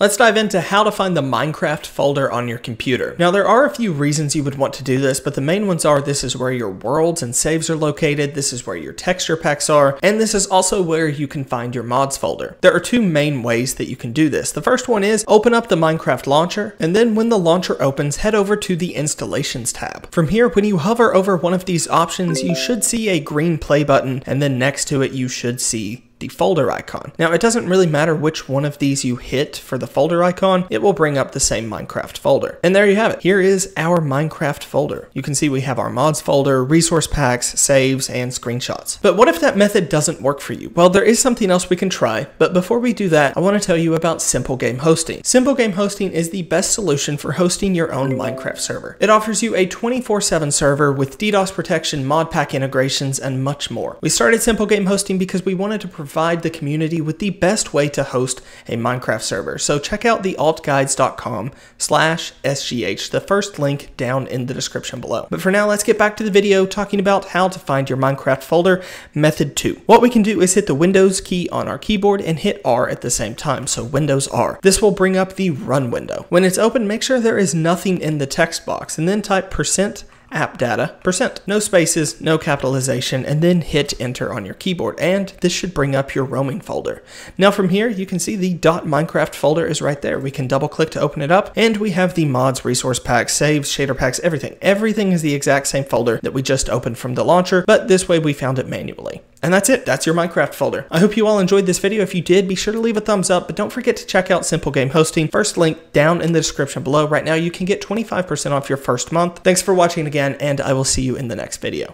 Let's dive into how to find the Minecraft folder on your computer. Now there are a few reasons you would want to do this, but the main ones are this is where your worlds and saves are located, this is where your texture packs are, and this is also where you can find your mods folder. There are two main ways that you can do this. The first one is open up the Minecraft launcher, and then when the launcher opens, head over to the installations tab. From here, when you hover over one of these options, you should see a green play button, and then next to it you should see the folder icon. Now it doesn't really matter which one of these you hit for the folder icon, it will bring up the same Minecraft folder. And there you have it. Here is our Minecraft folder. You can see we have our mods folder, resource packs, saves, and screenshots. But what if that method doesn't work for you? Well, there is something else we can try, but before we do that, I want to tell you about Simple Game Hosting. Simple Game Hosting is the best solution for hosting your own Minecraft server. It offers you a 24-7 server with DDoS protection, mod pack integrations, and much more. We started Simple Game Hosting because we wanted to provide provide the community with the best way to host a Minecraft server. So check out the altguides.com slash SGH, the first link down in the description below. But for now, let's get back to the video talking about how to find your Minecraft folder, method two. What we can do is hit the Windows key on our keyboard and hit R at the same time, so Windows R. This will bring up the run window. When it's open, make sure there is nothing in the text box and then type percent app data percent. No spaces, no capitalization, and then hit enter on your keyboard, and this should bring up your roaming folder. Now from here, you can see the .minecraft folder is right there. We can double click to open it up, and we have the mods, resource packs, saves, shader packs, everything. Everything is the exact same folder that we just opened from the launcher, but this way we found it manually. And that's it. That's your Minecraft folder. I hope you all enjoyed this video. If you did, be sure to leave a thumbs up, but don't forget to check out Simple Game Hosting. First link down in the description below. Right now, you can get 25% off your first month. Thanks for watching again, and I will see you in the next video.